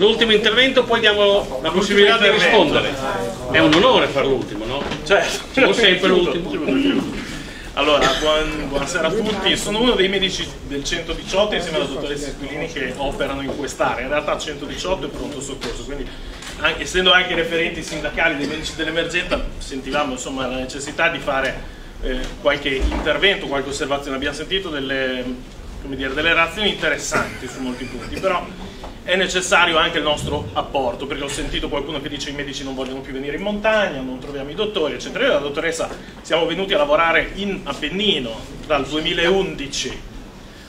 l'ultimo intervento, poi diamo la possibilità di rispondere. È un onore fare l'ultimo, no? Certo. Non sempre l'ultimo. Allora, buon, buonasera a tutti. Sono uno dei medici del 118 insieme alla dottoressa Squilini che operano in quest'area. In realtà 118 è pronto soccorso, quindi anche, essendo anche referenti sindacali dei medici dell'emergenza sentivamo insomma, la necessità di fare eh, qualche intervento, qualche osservazione. Abbiamo sentito delle, dire, delle reazioni interessanti su molti punti, però è necessario anche il nostro apporto, perché ho sentito qualcuno che dice i medici non vogliono più venire in montagna, non troviamo i dottori, eccetera. Io e la dottoressa siamo venuti a lavorare in Appennino dal 2011,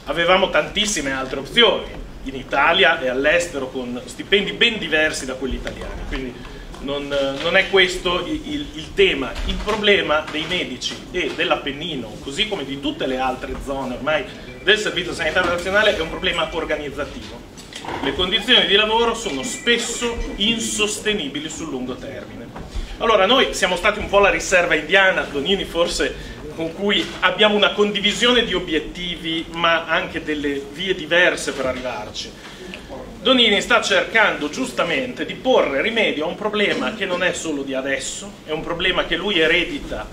avevamo tantissime altre opzioni in Italia e all'estero con stipendi ben diversi da quelli italiani, quindi non, non è questo il, il, il, tema. Il problema dei medici e dell'Appennino, così come di tutte le altre zone ormai del Servizio Sanitario Nazionale, è un problema organizzativo. Le condizioni di lavoro sono spesso insostenibili sul lungo termine. Allora, noi siamo stati un po' la riserva indiana, Donini forse con cui abbiamo una condivisione di obiettivi ma anche delle vie diverse per arrivarci. Donini sta cercando giustamente di porre rimedio a un problema che non è solo di adesso, è un problema che lui eredita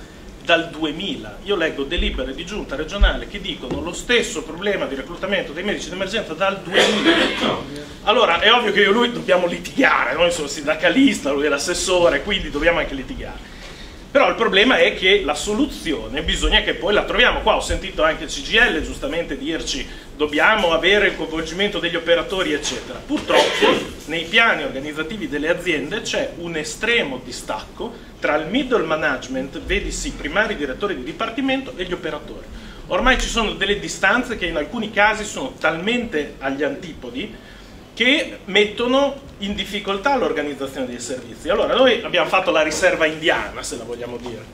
dal 2000. Io leggo delibere di giunta regionale che dicono lo stesso problema di reclutamento dei medici d'emergenza dal 2000. Allora è ovvio che io e lui dobbiamo litigare, noi sono sindacalista, lui è l'assessore, quindi dobbiamo anche litigare. Però il problema è che la soluzione bisogna che poi la troviamo. Qua ho sentito anche il CGL giustamente dirci dobbiamo avere il coinvolgimento degli operatori, eccetera. Purtroppo nei piani organizzativi delle aziende c'è un estremo distacco tra il middle management, vedisi primari direttori di dipartimento, e gli operatori. Ormai ci sono delle distanze che in alcuni casi sono talmente agli antipodi che mettono in difficoltà l'organizzazione dei servizi. Allora, noi abbiamo fatto la riserva indiana, se la vogliamo dire.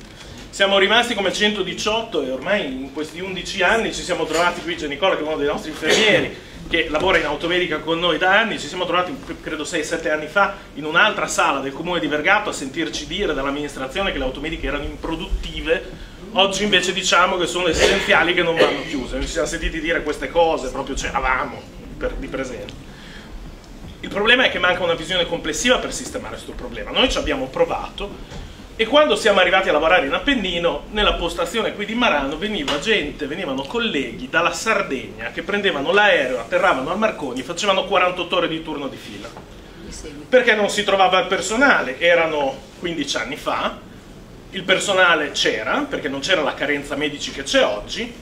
Siamo rimasti come 118 e ormai in questi 11 anni ci siamo trovati, qui c'è Nicola che è uno dei nostri infermieri, che lavora in automedica con noi da anni, ci siamo trovati credo 6-7 anni fa in un'altra sala del comune di Vergato a sentirci dire dall'amministrazione che le automediche erano improduttive, oggi invece diciamo che sono essenziali che non vanno chiuse, ci siamo sentiti dire queste cose, proprio c'eravamo di presente. Il problema è che manca una visione complessiva per sistemare questo problema. Noi ci abbiamo provato e quando siamo arrivati a lavorare in Appennino, nella postazione qui di Marano veniva gente, venivano colleghi dalla Sardegna che prendevano l'aereo, atterravano al Marconi e facevano 48 ore di turno di fila. Perché non si trovava il personale, erano 15 anni fa, il personale c'era, perché non c'era la carenza medici che c'è oggi,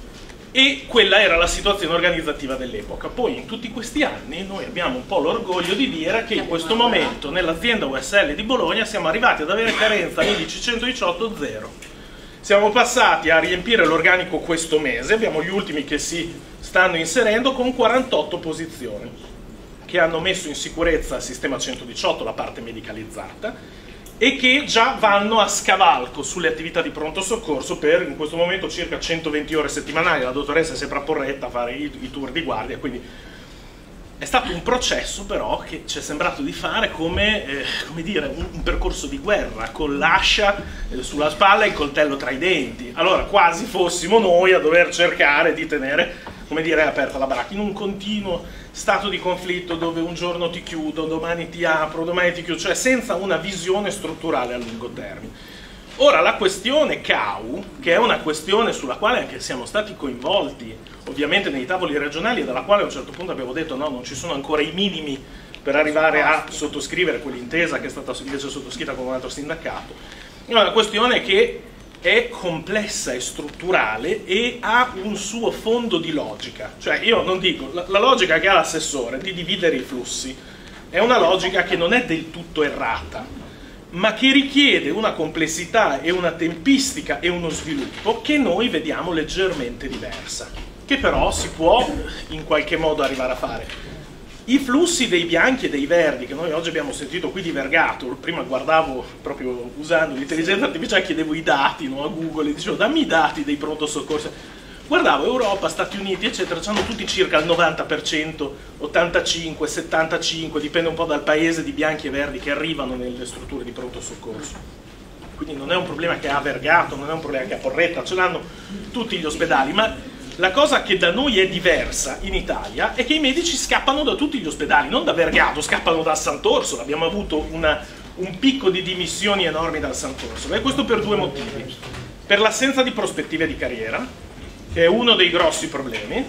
e quella era la situazione organizzativa dell'epoca. Poi in tutti questi anni noi abbiamo un po' l'orgoglio di dire che in questo momento nell'azienda USL di Bologna siamo arrivati ad avere carenza medici 118 0. Siamo passati a riempire l'organico questo mese, abbiamo gli ultimi che si stanno inserendo con 48 posizioni che hanno messo in sicurezza il sistema 118, la parte medicalizzata, e che già vanno a scavalco sulle attività di pronto soccorso per in questo momento circa 120 ore settimanali. La dottoressa è sempre a porretta a fare i, i tour di guardia, quindi è stato un processo però che ci è sembrato di fare come, eh, come dire, un, un, percorso di guerra, con l'ascia eh, sulla spalla e il coltello tra i denti. Allora quasi fossimo noi a dover cercare di tenere come dire, aperta la baracca, in un continuo stato di conflitto dove un giorno ti chiudo, domani ti apro, domani ti chiudo, cioè senza una visione strutturale a lungo termine. Ora la questione CAU, che è una questione sulla quale anche siamo stati coinvolti, ovviamente nei tavoli regionali e dalla quale a un certo punto abbiamo detto no, non ci sono ancora i minimi per arrivare a sottoscrivere quell'intesa che è stata invece sottoscritta con un altro sindacato, è una questione che è complessa e strutturale e ha un suo fondo di logica. Cioè io non dico, la, la logica che ha l'assessore di dividere i flussi è una logica che non è del tutto errata, ma che richiede una complessità e una tempistica e uno sviluppo che noi vediamo leggermente diversa, che però si può in qualche modo arrivare a fare. I flussi dei bianchi e dei verdi che noi oggi abbiamo sentito qui di Vergato, prima guardavo proprio usando l'intelligenza artificiale, chiedevo i dati no, a Google e dicevo dammi i dati dei pronto soccorso. Guardavo Europa, Stati Uniti, eccetera, hanno tutti circa il 90%, 85, 75, dipende un po' dal paese di bianchi e verdi che arrivano nelle strutture di pronto soccorso. Quindi non è un problema che ha Vergato, non è un problema che ha Porretta, ce l'hanno tutti gli ospedali, ma La cosa che da noi è diversa in Italia è che i medici scappano da tutti gli ospedali, non da Vergato, scappano da Sant'Orso, abbiamo avuto una, un picco di dimissioni enormi dal Sant'Orso. E questo per due motivi. Per l'assenza di prospettive di carriera, che è uno dei grossi problemi,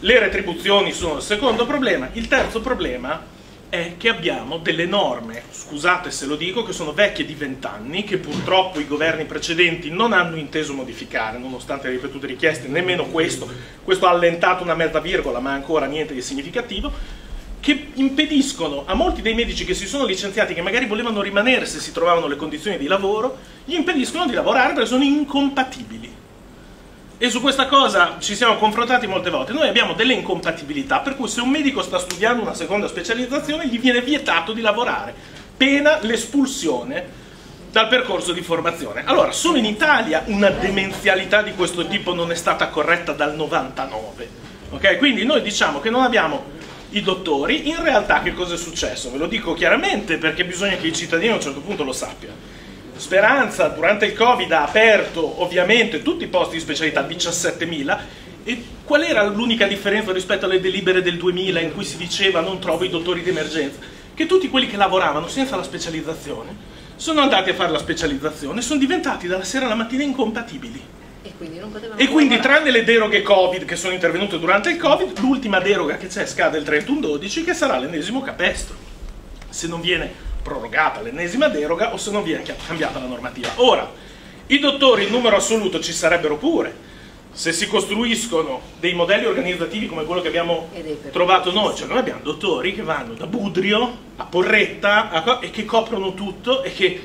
le retribuzioni sono il secondo problema, il terzo problema è che abbiamo delle norme, scusate se lo dico, che sono vecchie di vent'anni, che purtroppo i governi precedenti non hanno inteso modificare, nonostante le ripetute richieste, nemmeno questo, questo ha allentato una mezza virgola, ma ancora niente di significativo, che impediscono a molti dei medici che si sono licenziati, che magari volevano rimanere se si trovavano le condizioni di lavoro, gli impediscono di lavorare perché sono incompatibili. E su questa cosa ci siamo confrontati molte volte. Noi abbiamo delle incompatibilità, per cui se un medico sta studiando una seconda specializzazione gli viene vietato di lavorare, pena l'espulsione dal percorso di formazione. Allora, solo in Italia una demenzialità di questo tipo non è stata corretta dal 99. Okay? Quindi noi diciamo che non abbiamo i dottori, in realtà che cosa è successo? Ve lo dico chiaramente perché bisogna che i cittadini a un certo punto lo sappiano Speranza durante il Covid ha aperto ovviamente tutti i posti di specialità, 17.000, e qual era l'unica differenza rispetto alle delibere del 2000 in cui si diceva non trovo i dottori di emergenza? Che tutti quelli che lavoravano senza la specializzazione sono andati a fare la specializzazione e sono diventati dalla sera alla mattina incompatibili. E quindi, e quindi tranne le deroghe Covid che sono intervenute durante il Covid, l'ultima deroga che c'è scade il 31-12 che sarà l'ennesimo capestro. Se non viene prorogata l'ennesima deroga o se non viene cambiata la normativa. Ora, i dottori in numero assoluto ci sarebbero pure, se si costruiscono dei modelli organizzativi come quello che abbiamo trovato noi, cioè noi abbiamo dottori che vanno da Budrio a Porretta a, e che coprono tutto e che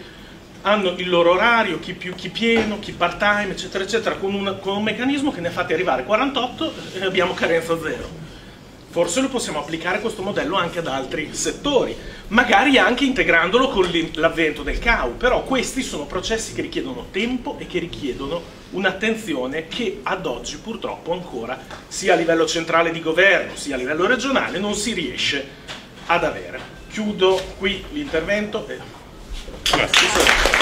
hanno il loro orario, chi, più, chi pieno, chi part time, eccetera, eccetera, con, una, con un meccanismo che ne ha fatti arrivare 48 e abbiamo carenza zero. Forse lo possiamo applicare questo modello anche ad altri settori, magari anche integrandolo con l'avvento del CAU, però questi sono processi che richiedono tempo e che richiedono un'attenzione che ad oggi purtroppo ancora, sia a livello centrale di governo, sia a livello regionale, non si riesce ad avere. Chiudo qui l'intervento. Grazie.